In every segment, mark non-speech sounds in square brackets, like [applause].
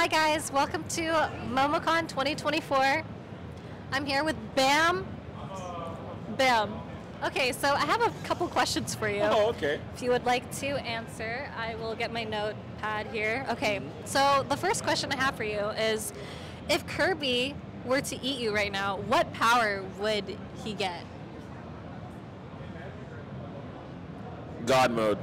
Hi guys, welcome to MomoCon 2024. I'm here with Bam. Bam. Okay, so I have a couple questions for you. Oh, okay. If you would like to answer, I will get my notepad here. Okay, so the first question I have for you is if Kirby were to eat you right now, what power would he get? God mode.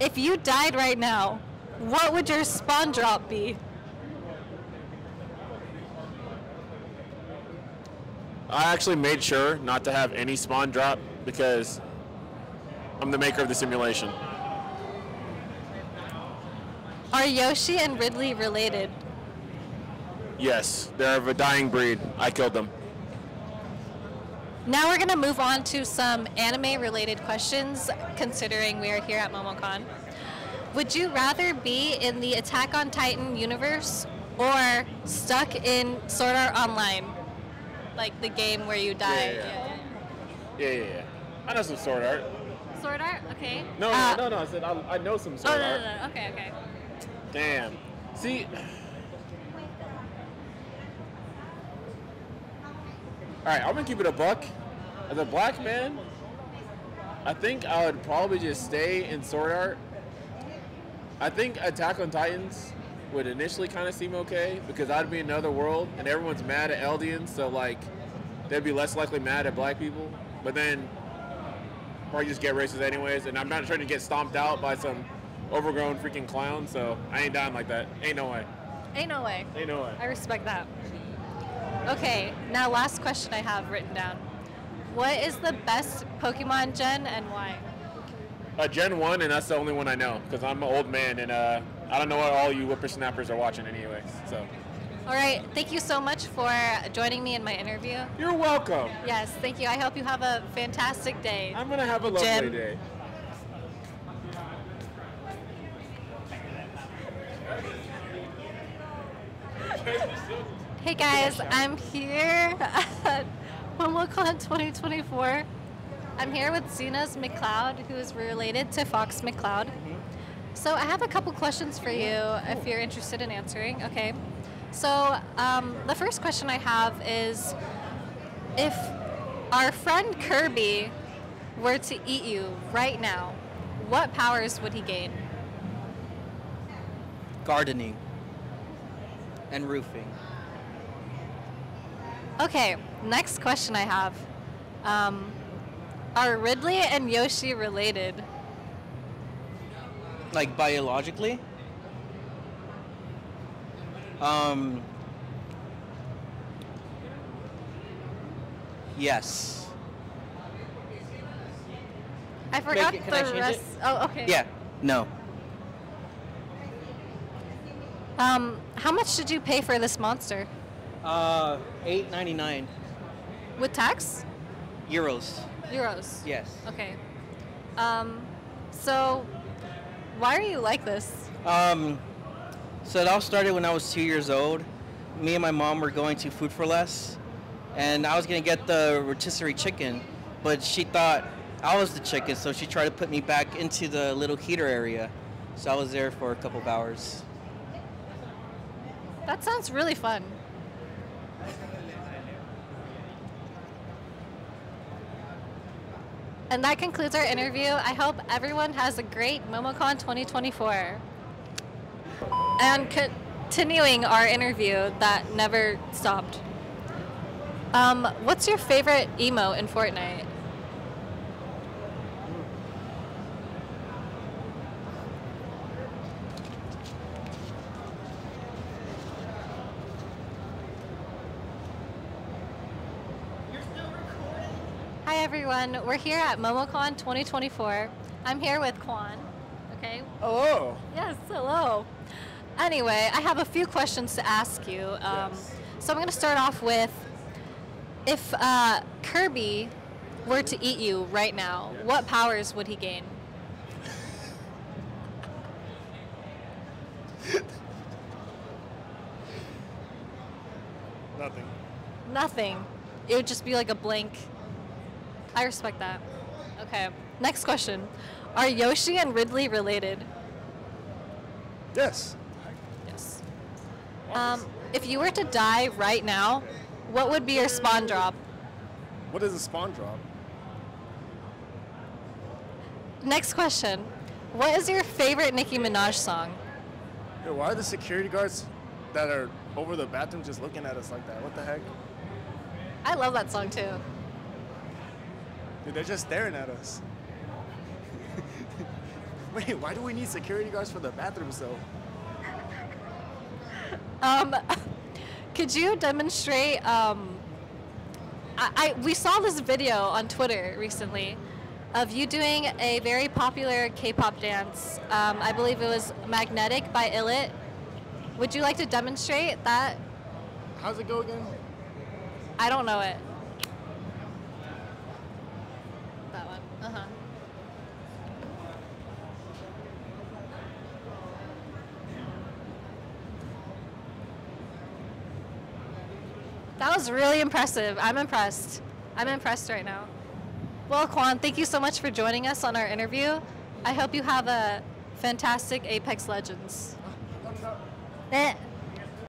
If you died right now, what would your spawn drop be? I actually made sure not to have any spawn drop because I'm the maker of the simulation. Are Yoshi and Ridley related? Yes, they're of a dying breed. I killed them. Now we're going to move on to some anime related questions, considering we are here at MomoCon. Would you rather be in the Attack on Titan universe or stuck in Sword Art Online? Like the game where you die? yeah. Yeah, yeah, yeah. I know some sword art. Sword Art? Okay. No, Uh, no, no, no. I said I, I know some Oh, sword no, art. no, no. Okay, okay. Damn. See. All right, I'm gonna keep it a buck. As a black man, I think I would probably just stay in sword art. I think Attack on Titans would initially kind of seem okay because I'd be in another world and everyone's mad at Eldians, so like they'd be less likely mad at black people. But then probably just get racist anyways, and I'm not trying to get stomped out by some overgrown freaking clown, so I ain't dying like that. Ain't no way. Ain't no way. Ain't no way. I respect that. Okay, now last question I have written down. What is the best Pokemon gen and why? Uh, Gen 1, and that's the only one I know, because I'm an old man, and uh, I don't know what all you whippersnappers are watching anyway. so. All right, thank you so much for joining me in my interview. You're welcome. Yes, thank you. I hope you have a fantastic day. I'm gonna have a lovely Jen. day. Hey guys, I'm here at MomoCon 2024. I'm here with Xenos McCloud, who is related to Fox McCloud. So I have a couple questions for you if you're interested in answering. Okay. So um, the first question I have is if our friend Kirby were to eat you right now, what powers would he gain? gardening and roofing. Okay, next question I have. Um, are Ridley and Yoshi related? Like biologically? Um Yes. I forgot the I change it? rest. Oh, okay. Yeah. No. Um, how much did you pay for this monster? Uh 8.99 With tax? euros. Euros. Yes. Okay. Um, so why are you like this? Um so it all started when I was 2 years old. Me and my mom were going to Food for Less and I was going to get the rotisserie chicken, but she thought I was the chicken, so she tried to put me back into the little heater area. So I was there for a couple of hours. That sounds really fun. And that concludes our interview. I hope everyone has a great MomoCon 2024. And continuing our interview that never stopped. Um, what's your favorite emo in Fortnite? Hi everyone, we're here at MomoCon 2024. I'm here with Kwon. Okay. Oh. Yes. Hello. Anyway, I have a few questions to ask you. Um, Yes. So I'm going to start off with, if uh, Kirby were to eat you right now, Yes. what powers would he gain? [laughs] Nothing. Nothing. It would just be like a blank. I respect that. Okay. Next question. Are Yoshi and Ridley related? Yes. Yes. Um, if you were to die right now, what would be your spawn drop? What is a spawn drop? Next question. What is your favorite Nicki Minaj song? Yo, why are the security guards that are over the bathroom just looking at us like that? What the heck? I love that song too. Dude, they're just staring at us. [laughs] Wait, why do we need security guards for the bathrooms though? Um, could you demonstrate? Um, I, I we saw this video on Twitter recently of you doing a very popular K-pop dance. Um, I believe it was "Magnetic" by Illit. Would you like to demonstrate that? How's it go again? I don't know it. That one. Uh huh. That was really impressive. I'm impressed. I'm impressed right now. Well, Kwon, thank you so much for joining us on our interview. I hope you have a fantastic Apex Legends.